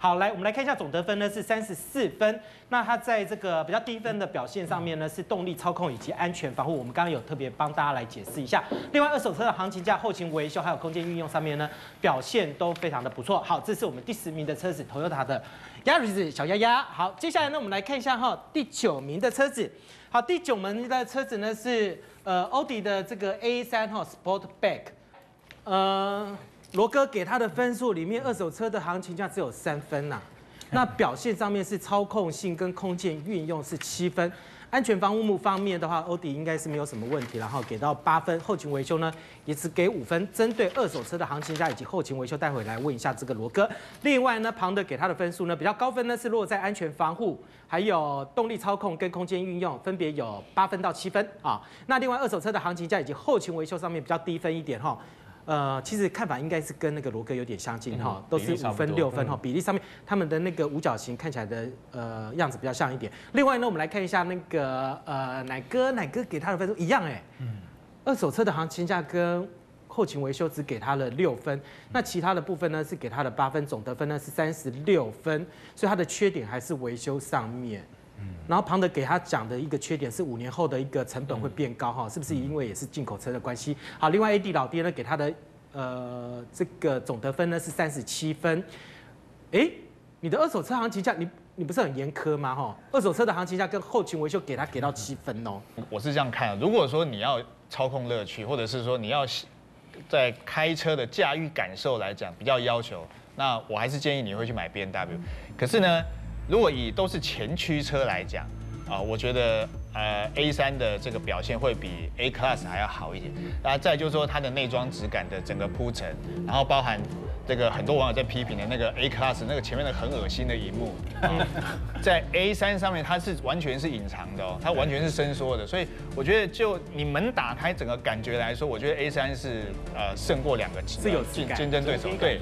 好，来我们来看一下总得分呢是三十四分。那它在这个比较低分的表现上面呢，是动力操控以及安全防护。我们刚刚有特别帮大家来解释一下。另外，二手车的行情价、后勤维修还有空间运用上面呢，表现都非常的不错。好，这是我们第十名的车子，Toyota 的 Yaris 小丫丫。好，接下来呢，我们来看一下哈，第九名的车子。好，第九名的车子呢是呃奥迪的这个 A 三哈 Sportback。呃。罗哥给他的分数里面，二手车的行情价只有三分呐。那表现上面是操控性跟空间运用是七分，安全防护幕方面的话，欧迪应该是没有什么问题，然后给到八分。后勤维修呢也只给五分。针对二手车的行情价以及后勤维修，待会来问一下这个罗哥。另外呢，庞德给他的分数呢比较高分呢是落在安全防护，还有动力操控跟空间运用，分别有八分到七分啊。那另外二手车的行情价以及后勤维修上面比较低分一点哈。呃，其实看法应该是跟那个罗哥有点相近哈，都是五分六分哈，比例上面他们的那个五角形看起来的呃样子比较像一点。另外呢，我们来看一下那个呃奶哥，奶哥给他的分数一样哎，嗯，二手车的行情价跟后勤维修只给他了六分，那其他的部分呢是给他的八分，总得分呢是三十六分，所以他的缺点还是维修上面。然后庞德给他讲的一个缺点是五年后的一个成本会变高哈，是不是因为也是进口车的关系？好，另外 A D 老爹呢给他的呃这个总得分呢是三十七分。哎，你的二手车行情价你你不是很严苛吗？哈，二手车的行情价跟后勤维修给他给到七分哦。我是这样看，如果说你要操控乐趣，或者是说你要在开车的驾驭感受来讲比较要求，那我还是建议你会去买 B N W。可是呢？如果以都是前驱车来讲，啊，我觉得呃 A 三的这个表现会比 A Class 还要好一点。然后再就是说它的内装质感的整个铺陈，然后包含。这个很多网友在批评的那个 A Class 那个前面的很恶心的一幕，在 A 三上面它是完全是隐藏的哦，它完全是伸缩的，所以我觉得就你门打开整个感觉来说，我觉得 A 三是呃胜过两个是有竞竞争对手对，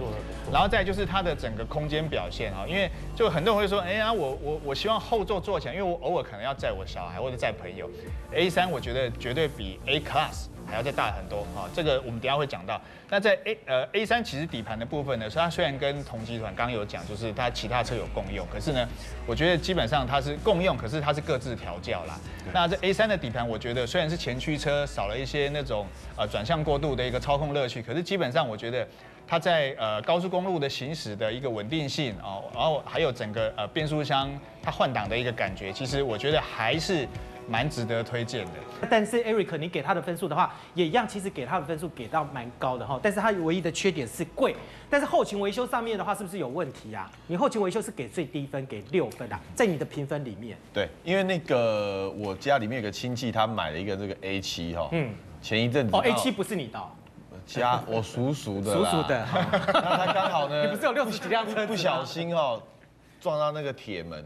然后再就是它的整个空间表现啊，因为就很多人会说，哎呀我我我希望后座坐起来，因为我偶尔可能要载我小孩或者载朋友，A 三我觉得绝对比 A Class。还要再大很多啊！这个我们等下会讲到。那在 A 呃 A 三其实底盘的部分呢，它虽然跟同集团刚刚有讲，就是它其他车有共用，可是呢，我觉得基本上它是共用，可是它是各自调教啦。那这 A 三的底盘，我觉得虽然是前驱车，少了一些那种呃转向过度的一个操控乐趣，可是基本上我觉得它在呃高速公路的行驶的一个稳定性哦，然后还有整个呃变速箱它换挡的一个感觉，其实我觉得还是。蛮值得推荐的，但是 Eric，你给他的分数的话，也一样，其实给他的分数给到蛮高的哈。但是他唯一的缺点是贵，但是后勤维修上面的话，是不是有问题啊？你后勤维修是给最低分，给六分啊，在你的评分里面。对，因为那个我家里面有个亲戚，他买了一个这个 A 七哈，嗯，前一阵子哦，A 七不是你的，家 我叔叔的，叔叔的，那他刚好呢，你不是有六十几辆车，不小心哦，撞到那个铁门。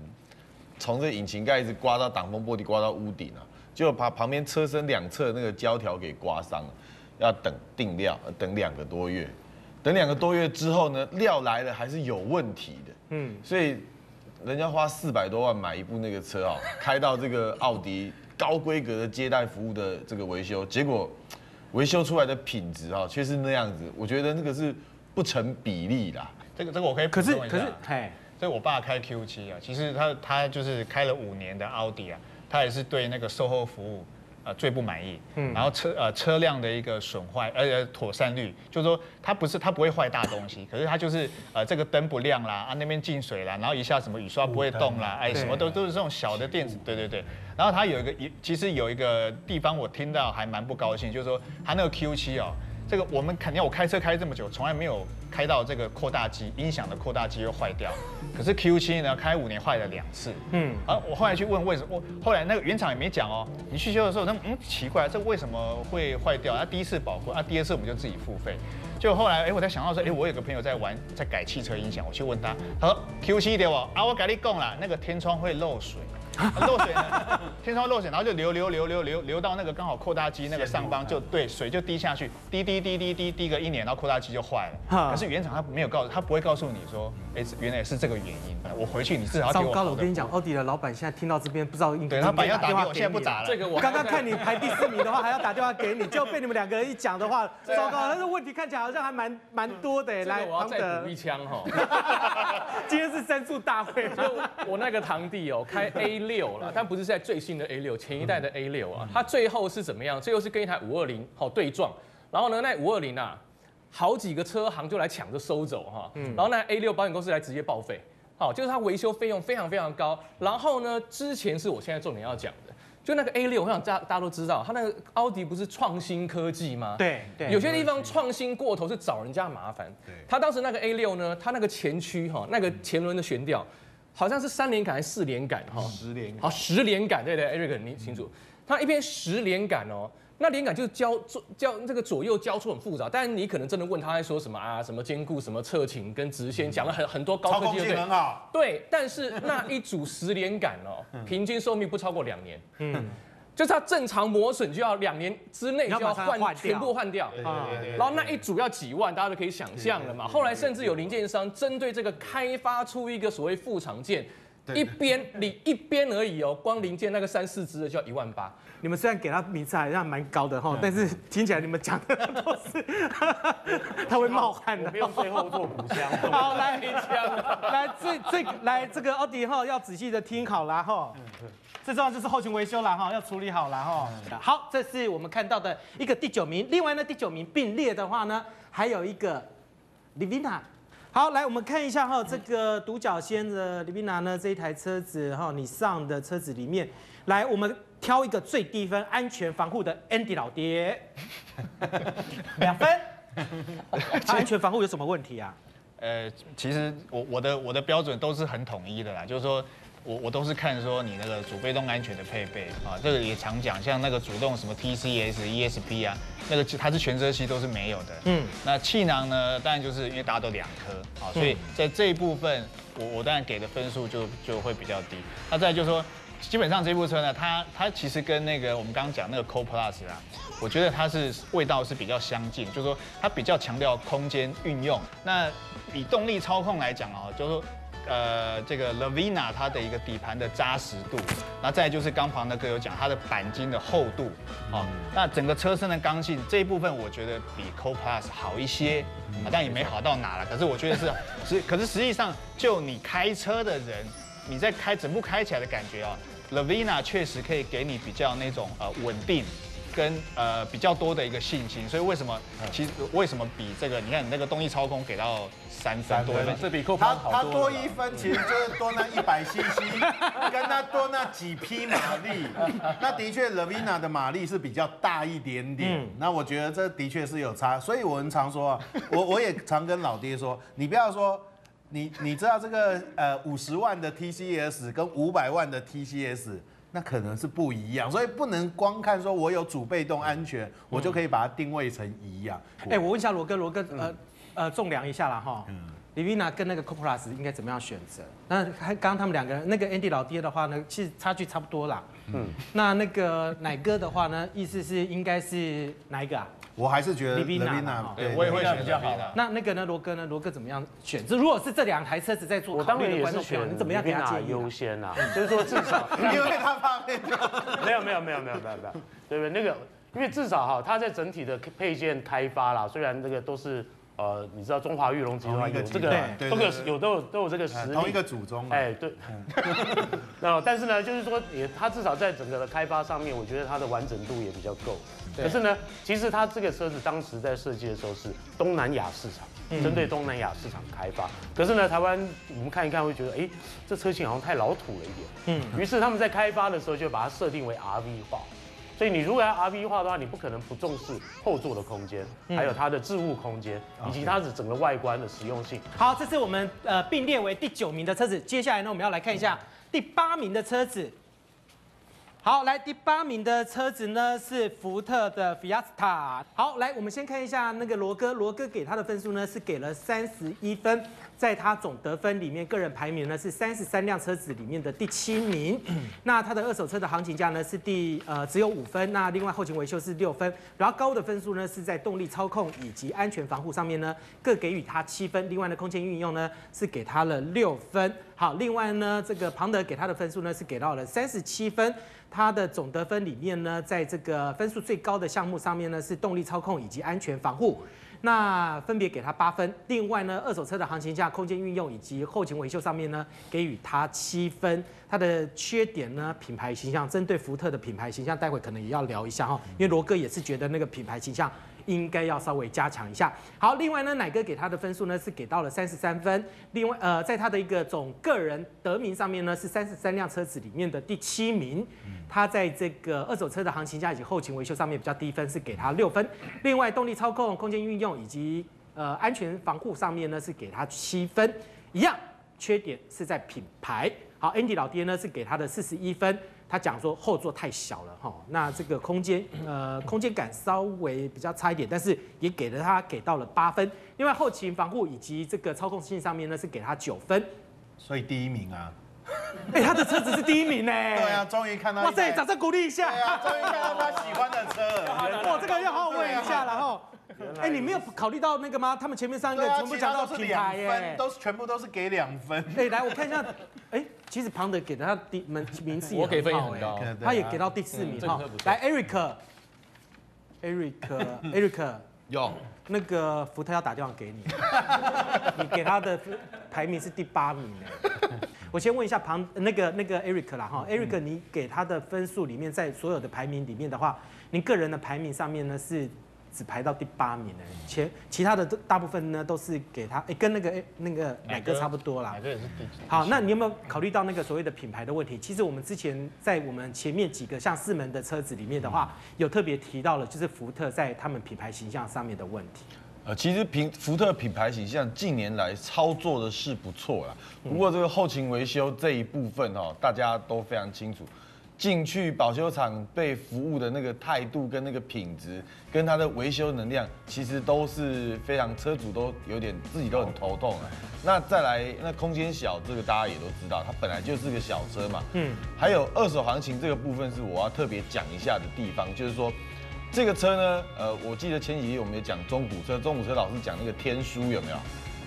从这引擎盖一直刮到挡风玻璃，刮到屋顶啊，就把旁边车身两侧那个胶条给刮伤了，要等定料，等两个多月，等两个多月之后呢，料来了还是有问题的，嗯，所以人家花四百多万买一部那个车啊，开到这个奥迪高规格的接待服务的这个维修，结果维修出来的品质啊，却是那样子，我觉得那个是不成比例啦。这个这个我可以，可是可是，嘿。所以我爸开 Q 七啊，其实他他就是开了五年的奥迪啊，他也是对那个售后服务呃最不满意。嗯。然后车呃车辆的一个损坏，而且妥善率，就是说它不是它不会坏大东西，可是它就是呃这个灯不亮啦，啊那边进水啦，然后一下什么雨刷不会动啦，哎什么都都是这种小的电子，对对对。然后它有一个一其实有一个地方我听到还蛮不高兴，就是说它那个 Q 七哦。这个我们肯定，我开车开这么久，从来没有开到这个扩大机音响的扩大机又坏掉。可是 Q7 呢，开五年坏了两次。嗯，而我后来去问为什么，我后来那个原厂也没讲哦。你去修的时候，那嗯奇怪，这为什么会坏掉？他第一次保护，啊第二次我们就自己付费。就后来哎，我才想到说，哎，我有个朋友在玩，在改汽车音响，我去问他，他说 Q7 的我，啊我跟你讲了，那个天窗会漏水。漏水呢？天窗漏水，然后就流流流流流流到那个刚好扩大机那个上方，就 对水就滴下去，滴滴滴滴滴滴个一年，然后扩大机就坏了。可是原厂他没有告，他不会告诉你说，哎，原来是这个原因。我回去你至少糟糕了，我跟你讲，奥迪的老板现在听到这边不知道应对他把要打电话，现在不打了。这个我刚刚看你排第四名的话，还要打电话给你，就被你们两个人一讲的话，糟糕，但是问题看起来好像还蛮蛮多的。来，我要再补一枪哈。今天是申诉大会，就我那个堂弟哦，开 A 六了，但不是在最新的 A 六，前一代的 A 六啊，它最后是怎么样？最后是跟一台五二零好对撞，然后呢，那五二零啊，好几个车行就来抢着收走哈，然后那 A 六保险公司来直接报废，好，就是它维修费用非常非常高。然后呢，之前是我现在重点要讲的。就那个 A 六，我想大大家都知道，它那个奥迪不是创新科技吗？对对，有些地方创新过头是找人家麻烦。对，它当时那个 A 六呢，它那个前驱哈，那个前轮的悬吊，好像是三连杆还是四连杆哈？十连。好，十连杆，对对，Eric 你清楚，它一边十连杆哦。那连杆就是交交这个左右交错很复杂，但是你可能真的问他在说什么啊？什么兼顾什么侧倾跟直线，讲了很很多高科技的。对，但是那一组十连杆哦，平均寿命不超过两年。嗯，就是它正常磨损就要两年之内就要换全部换掉啊。然后那一组要几万，大家都可以想象了嘛。后来甚至有零件商针对这个开发出一个所谓副厂件。一边你一边而已哦，光零件那个三四只的就要一万八。你们虽然给他名次还像蛮高的哈，但是听起来你们讲的都是 他会冒汗的。不用最后做补枪。好来，来这这来这个奥迪哈要仔细的听好了哈。最重要就是后勤维修了哈，要处理好了哈。好，这是我们看到的一个第九名。另外呢，第九名并列的话呢，还有一个 Livina。好，来我们看一下哈，这个独角仙的李冰娜呢，这一台车子哈，你上的车子里面，来我们挑一个最低分安全防护的 Andy 老爹，两分。安全防护有什么问题啊？呃，其实我我的我的标准都是很统一的啦，就是说。我我都是看说你那个主被动安全的配备啊，这个也常讲，像那个主动什么 TCS、ESP 啊，那个它是全车漆都是没有的。嗯，那气囊呢，当然就是因为大家都两颗啊，所以在这一部分，我我当然给的分数就就会比较低。那再就是说，基本上这部车呢，它它其实跟那个我们刚刚讲那个 Co Plus 啊，我觉得它是味道是比较相近，就是说它比较强调空间运用。那以动力操控来讲啊，就是说。呃，这个 Lavina 它的一个底盘的扎实度，那再就是刚旁的哥有讲它的钣金的厚度，哦，那整个车身的刚性这一部分，我觉得比 Co Plus 好一些，但也没好到哪了。可是我觉得是实，可是实际上就你开车的人，你在开整部开起来的感觉啊，Lavina 确实可以给你比较那种呃稳定。跟呃比较多的一个信心，所以为什么其实为什么比这个？你看你那个动力操控给到三分多分，这比扣他他多一分，其实就是多那一百 CC，跟他多那几匹马力。那的确 l a v i n a 的马力是比较大一点点。那我觉得这的确是有差，所以我们常说啊，我我也常跟老爹说，你不要说你你知道这个呃五十万的 TCS 跟五百万的 TCS。那可能是不一样，所以不能光看说我有主被动安全，我就可以把它定位成一样。哎，我问一下罗哥，罗哥，呃呃，重量一下啦哈。嗯。李维娜跟那个 c o p l u s 应该怎么样选择？那刚刚他们两个人，那个 Andy 老爹的话呢，其实差距差不多啦。嗯。那那个奶哥的话呢，意思是应该是哪一个啊？我还是觉得 l 娜 v i 对，我也会选比较好的。那那个呢，罗哥呢？罗哥怎么样选？这如果是这两台车子在做，我当然也是选，你怎么样给他建议？优先啊，就是说至少，因为他怕被没有没有没有没有没有没有，对不对？那个，因为至少哈，它在整体的配件开发啦，虽然这个都是。呃，你知道中华玉龙集团有这个，都有有都有都有这个实力，同一个祖宗。哎，对。那但是呢，就是说也，它至少在整个的开发上面，我觉得它的完整度也比较够。可是呢，其实它这个车子当时在设计的时候是东南亚市场，针对东南亚市场开发。可是呢，台湾我们看一看会觉得，哎，这车型好像太老土了一点。嗯。于是他们在开发的时候就把它设定为 RV 化。所以你如果要 R V 化的话，你不可能不重视后座的空间，还有它的置物空间，以及它的整个外观的实用性。好，这是我们呃并列为第九名的车子。接下来呢，我们要来看一下第八名的车子。好，来第八名的车子呢是福特的 Fiesta。好，来我们先看一下那个罗哥，罗哥给他的分数呢是给了三十一分。在它总得分里面，个人排名呢是三十三辆车子里面的第七名。那它的二手车的行情价呢是第呃只有五分，那另外后勤维修是六分，然后高的分数呢是在动力操控以及安全防护上面呢各给予它七分，另外呢空间运用呢是给它了六分。好，另外呢这个庞德给它的分数呢是给到了三十七分。它的总得分里面呢，在这个分数最高的项目上面呢，是动力操控以及安全防护，那分别给它八分。另外呢，二手车的行情价、空间运用以及后勤维修上面呢，给予它七分。它的缺点呢，品牌形象，针对福特的品牌形象，待会可能也要聊一下哈，因为罗哥也是觉得那个品牌形象。应该要稍微加强一下。好，另外呢，奶哥给他的分数呢是给到了三十三分。另外，呃，在他的一个总个人得名上面呢是三十三辆车子里面的第七名。他在这个二手车的行情价以及后勤维修上面比较低分，是给他六分。另外，动力操控、空间运用以及呃安全防护上面呢是给他七分。一样，缺点是在品牌。好，Andy 老爹呢是给他的四十一分。他讲说后座太小了哈，那这个空间 呃空间感稍微比较差一点，但是也给了他给到了八分。另外后勤防护以及这个操控性上面呢是给他九分，所以第一名啊，哎他的车子是第一名呢。对啊，终于看到。哇塞，掌声鼓励一下。对啊，终于看到他喜欢的车。哇，这个要好好问一下了哈。哎，你没有考虑到那个吗？他们前面三个全部讲到品牌耶，都是全部都是给两分。哎，来我看一下，哎，其实庞德给的他第名名次也很高，他也给到第四名哈。来，Eric，Eric，Eric，有那个福特要打电话给你，你给他的排名是第八名哎。我先问一下庞那个那个 Eric 啦哈，Eric，你给他的分数里面，在所有的排名里面的话，您个人的排名上面呢是？只排到第八名呢，前其他的都大部分呢都是给他，哎，跟那个哎那个奶哥差不多啦。奶哥也是第几？好，那你有没有考虑到那个所谓的品牌的问题？其实我们之前在我们前面几个像四门的车子里面的话，有特别提到了，就是福特在他们品牌形象上面的问题。呃，其实品福特品牌形象近年来操作的是不错啦，不过这个后勤维修这一部分哦，大家都非常清楚。进去保修厂被服务的那个态度跟那个品质，跟它的维修能量，其实都是非常车主都有点自己都很头痛啊。那再来，那空间小，这个大家也都知道，它本来就是个小车嘛。嗯。还有二手行情这个部分是我要特别讲一下的地方，就是说这个车呢，呃，我记得前几集我们有讲中古车，中古车老师讲那个天书有没有？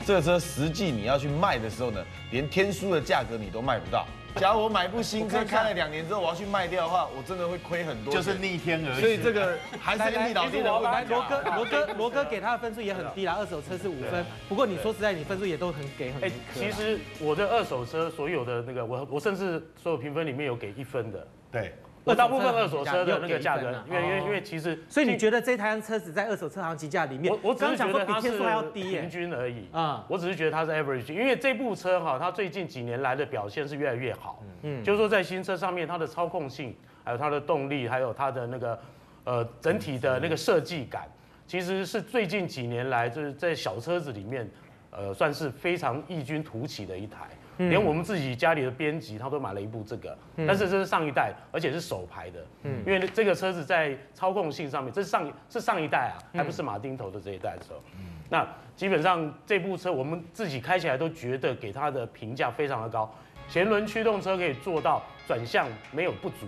这个车实际你要去卖的时候呢，连天书的价格你都卖不到。假如我买部新车开了两年之后，我要去卖掉的话，我真的会亏很多，就是逆天而行。所以这个还是逆老师的问题。罗哥，罗哥，罗哥给他的分数也很低啦，二手车是五分。不过你说实在，你分数也都很给很。哎，其实我的二手车所有的那个，我我甚至所有评分里面有给一分的。对。我大部分二手车的那个价格，因为因为因为其实，所以你觉得这台车子在二手车行情价里面，我我只是觉得它是低平均而已啊，我只是觉得它是 average，因为这部车哈，它最近几年来的表现是越来越好，嗯，就是说在新车上面，它的操控性，还有它的动力，还有它的那个呃整体的那个设计感，其实是最近几年来就是在小车子里面，呃，算是非常异军突起的一台。连我们自己家里的编辑他都买了一部这个，但是这是上一代，而且是首排的。嗯，因为这个车子在操控性上面，这是上是上一代啊，还不是马丁头的这一代的时候。嗯，那基本上这部车我们自己开起来都觉得给它的评价非常的高。前轮驱动车可以做到转向没有不足，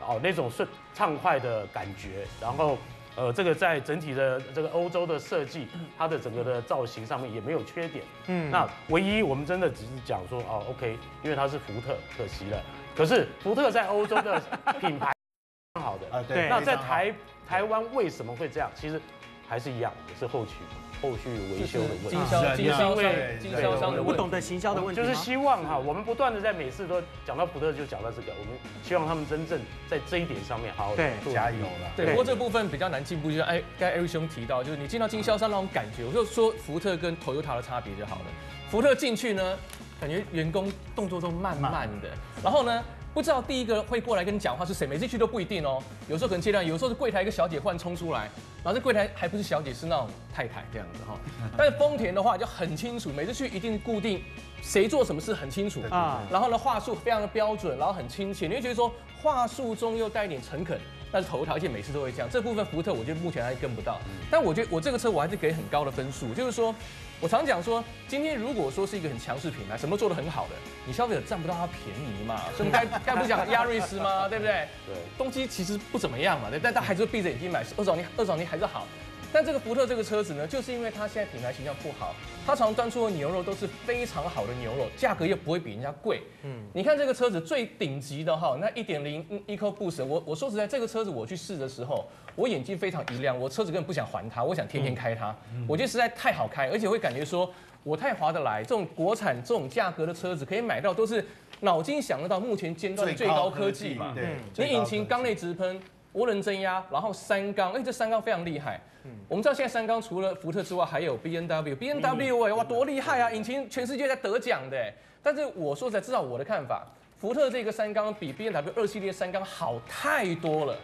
哦那种顺畅快的感觉，然后。呃，这个在整体的这个欧洲的设计，它的整个的造型上面也没有缺点。嗯，那唯一我们真的只是讲说，哦，OK，因为它是福特，可惜了。可是福特在欧洲的品牌好的，啊对。那在台台湾为什么会这样？其实还是一样，也是后驱。后续维修的问题，经销经销商经销商不懂得行销的问题，就是希望哈，我们不断的在每次都讲到福特就讲到这个，我们希望他们真正在这一点上面好好对加油了。对，不过这部分比较难进步，就是哎，刚才艾瑞兄提到，就是你进到经销商那种感觉，我就说福特跟 Toyota 的差别就好了。福特进去呢，感觉员工动作都慢慢的，然后呢？不知道第一个会过来跟你讲话是谁，每次去都不一定哦。有时候可能接待，有时候是柜台一个小姐忽然冲出来，然后这柜台还不是小姐，是那种太太这样子哈。但是丰田的话就很清楚，每次去一定固定谁做什么事很清楚啊啊，然后呢话术非常的标准，然后很亲切，你会觉得说话术中又带一点诚恳。但是头条，而且每次都会这样。这部分福特，我觉得目前还跟不到。但我觉得我这个车我还是给很高的分数，就是说，我常讲说，今天如果说是一个很强势品牌，什么做的很好的，你消费者占不到它便宜嘛？所以该该不讲亚瑞斯吗？对不对？对，东西其实不怎么样嘛，对，但他还是闭着眼睛买，二手你二手你还是好。但这个福特这个车子呢，就是因为它现在品牌形象不好，它常端出的牛肉都是非常好的牛肉，价格又不会比人家贵。嗯，你看这个车子最顶级的哈，那一点零 EcoBoost，我我说实在，这个车子我去试的时候，我眼睛非常一亮，我车子根本不想还它，我想天天开它，我觉得实在太好开，而且会感觉说我太划得来，这种国产这种价格的车子可以买到都是脑筋想得到目前尖端的最高科技嘛。对，你引擎缸内直喷，涡轮增压，然后三缸，哎，这三缸非常厉害。我们知道现在三缸除了福特之外，还有 B N W，B N W 哎，哇，多厉害啊！引擎全世界在得奖的。但是我说实在，至少我的看法，福特这个三缸比 B N W 二系列三缸好太多了，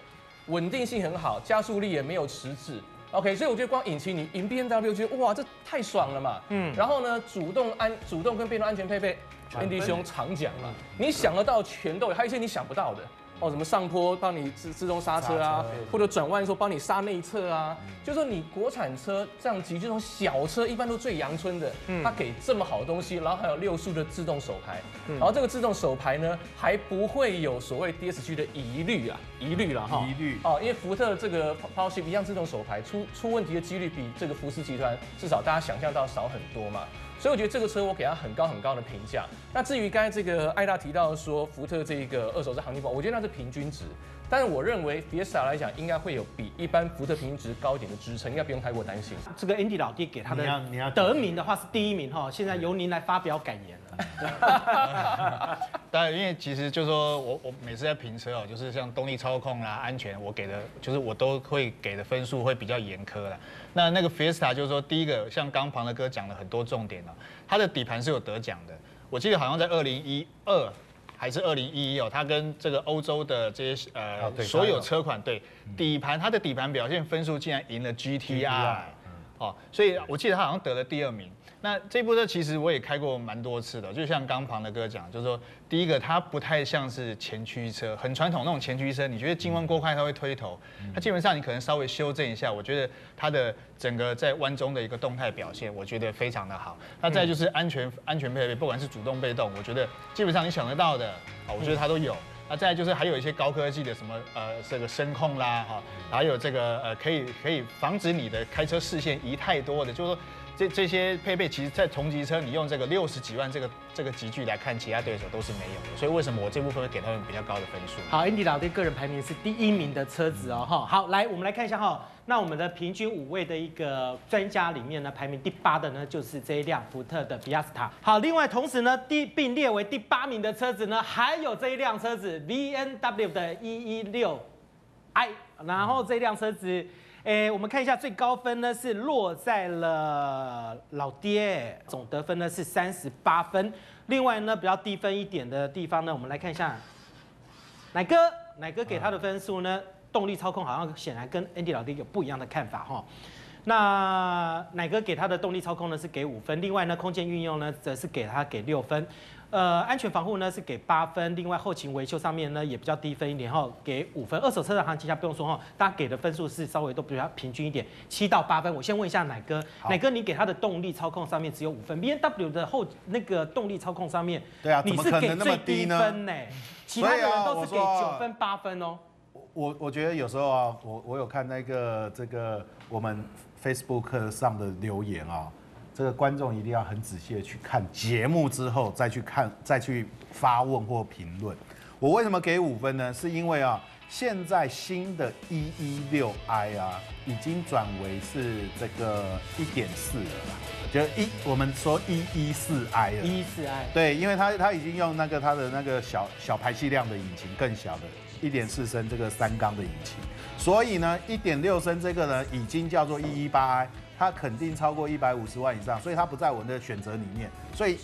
稳定性很好，加速力也没有迟滞。OK，所以我觉得光引擎你赢 B N W 觉得哇，这太爽了嘛。嗯。然后呢，主动安主动跟变动安全配备，Andy 兄常讲嘛，你想得到全都有，还有一些你想不到的。哦，什么上坡帮你自自动刹车啊，或者转弯的时候帮你刹内侧啊，就说你国产车这样级这种小车，一般都最阳春的，它给这么好的东西，然后还有六速的自动手排，然后这个自动手排呢还不会有所谓 DSG 的疑虑啊，疑虑了哈，疑虑。哦，因为福特这个 Power Shift 一样自动手排出出问题的几率比这个福斯集团至少大家想象到少很多嘛。所以我觉得这个车我给它很高很高的评价。那至于刚才这个艾达提到说福特这个二手车行情榜，我觉得那是平均值。但是我认为 Fiesta 来讲，应该会有比一般福特平均值高一点的支撑，应该不用太过担心。这个 Andy 老弟给他你要你要的得名的话是第一名哈，现在由您来发表感言了。当然，因为其实就是说我我每次在评车哦，就是像动力操控啦、安全，我给的就是我都会给的分数会比较严苛啦。那那个 Fiesta 就是说，第一个像刚庞的哥讲了很多重点哦，它的底盘是有得奖的。我记得好像在二零一二还是二零一一哦，它跟这个欧洲的这些呃对所有车款对底盘，它的底盘表现分数竟然赢了 GTI 哦，所以我记得他好像得了第二名。那这部车其实我也开过蛮多次的，就像刚庞的哥讲，就是说第一个它不太像是前驱车，很传统那种前驱车，你觉得进弯过快它会推头，它基本上你可能稍微修正一下，我觉得它的整个在弯中的一个动态表现，我觉得非常的好。那再就是安全安全配备，不管是主动被动，我觉得基本上你想得到的啊，我觉得它都有。那再来就是还有一些高科技的什么呃这个声控啦哈，还有这个呃可以可以防止你的开车视线移太多的，就是说这这些配备，其实在同级车你用这个六十几万这个这个级距来看，其他对手都是没有的。所以为什么我这部分会给他们比较高的分数？好，Andy 老弟个人排名是第一名的车子哦哈。好，来我们来看一下哈，那我们的平均五位的一个专家里面呢，排名第八的呢就是这一辆福特的 Fiesta。好，另外同时呢，第并列为第八名的车子呢，还有这一辆车子 V N W 的一一六 i，然后这辆车子。诶，我们看一下最高分呢是落在了老爹，总得分呢是三十八分。另外呢比较低分一点的地方呢，我们来看一下奶哥，奶哥给他的分数呢，动力操控好像显然跟 Andy 老爹有不一样的看法哈。那奶哥给他的动力操控呢是给五分，另外呢空间运用呢则是给他给六分。呃，安全防护呢是给八分，另外后勤维修上面呢也比较低分一点哈，给五分。二手车的行情价不用说哈，大家给的分数是稍微都比较平均一点，七到八分。我先问一下奶哥，奶哥你给他的动力操控上面只有五分，B N W 的后那个动力操控上面，对啊你是给最低分呢？其他的人都是给九分八分哦。我我觉得有时候啊，我我有看那个这个我们 Facebook 上的留言啊，这个观众一定要很仔细的去看节目之后再去看再去发问或评论。我为什么给五分呢？是因为啊，现在新的一一六 i 啊，已经转为是这个一点四了啦，就一我们说一一四 i 了。一四 i，对，因为它它已经用那个它的那个小小排气量的引擎，更小的一点四升这个三缸的引擎，所以呢，一点六升这个呢已经叫做一一八 i，它肯定超过一百五十万以上，所以它不在我们的选择里面，所以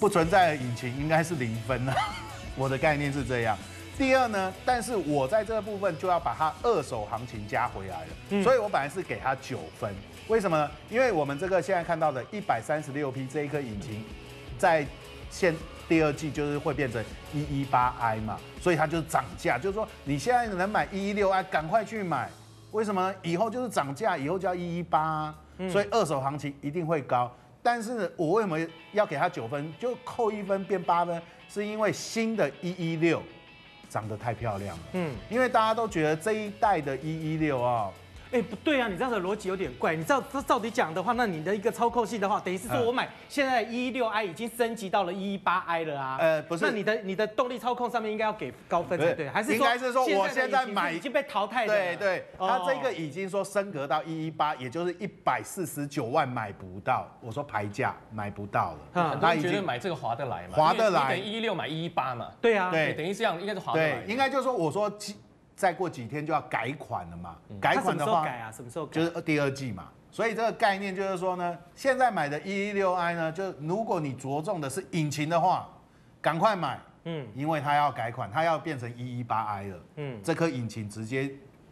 不存在的引擎应该是零分了。我的概念是这样。第二呢，但是我在这个部分就要把它二手行情加回来了，所以我本来是给它九分。为什么呢？因为我们这个现在看到的一百三十六匹这一颗引擎，在现第二季就是会变成一一八 i 嘛，所以它就是涨价，就是说你现在能买一一六 i，赶快去买。为什么呢？以后就是涨价，以后就要一一八，所以二手行情一定会高。但是我为什么要给它九分，就扣一分变八分？是因为新的一一六长得太漂亮了。嗯，因为大家都觉得这一代的一一六啊。哎，不对啊，你这样的逻辑有点怪。你知道这照理讲的话，那你的一个操控性的话，等于是说我买现在一一六 i 已经升级到了一一八 i 了啊。呃，不是，那你的你的动力操控上面应该要给高分才对，还是应该是说我现在买已经被淘汰了。对对，它这个已经说升格到一一八，也就是一百四十九万买不到。我说牌价买不到了。很多人觉得买这个划得来嘛？划得来，等一一六买一一八嘛？对啊，对，等于这样应该是划得来。应该就是说我说。再过几天就要改款了嘛？改款的话，改啊？什么时候？就是第二季嘛。所以这个概念就是说呢，现在买的 116i 呢，就如果你着重的是引擎的话，赶快买。嗯，因为它要改款，它要变成 118i 了。嗯，这颗引擎直接。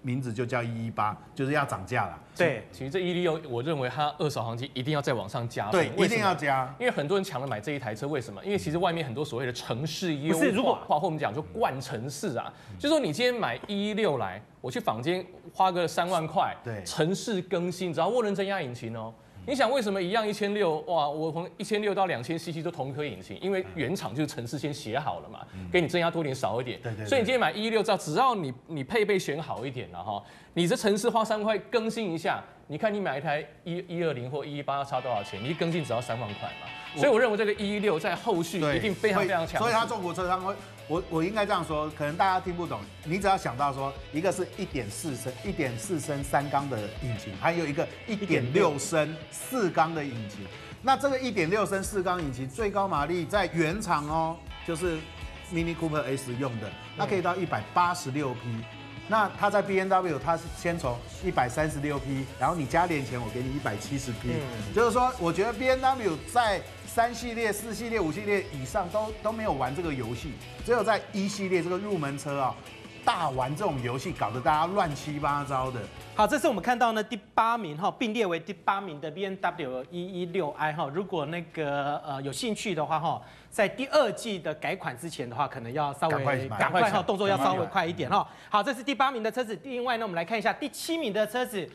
名字就叫一一八，就是要涨价了。对，其实这一六，我认为它二手行情一定要再往上加。对，一定要加，因为很多人抢着买这一台车，为什么？因为其实外面很多所谓的城市优化，或我们讲就冠城市啊，就说你今天买一六来，我去坊间花个三万块，对，城市更新，只要涡轮增压引擎哦。你想为什么一样一千六哇？我从一千六到两千 CC 都同一颗引擎，因为原厂就是程式先写好了嘛，给你增压多点少一点。对对。所以你今天买一六，兆只要你你配备选好一点了哈，你这城市花三块更新一下，你看你买一台一一二零或一一八要差多少钱？你一更新只要三万块嘛。所以我认为这个一六在后续一定非常非常强。所以它中国车商会，我我应该这样说，可能大家听不懂。你只要想到说，一个是一点四升一点四升三缸的引擎，还有一个一点六升四缸的引擎。那这个一点六升四缸引擎最高马力在原厂哦，就是 Mini Cooper S 用的，它可以到一百八十六匹。那它在 B N W，它是先从一百三十六匹，然后你加点钱，我给你一百七十匹。就是说，我觉得 B N W 在三系列、四系列、五系列以上都都没有玩这个游戏，只有在一系列这个入门车啊，大玩这种游戏，搞得大家乱七八糟的。好，这次我们看到呢第八名哈，并列为第八名的 B N W 一一六 i 哈。如果那个呃有兴趣的话哈，在第二季的改款之前的话，可能要稍微赶快哈，动作要稍微快一点哈。好，这是第八名的车子。另外呢，我们来看一下第七名的车子，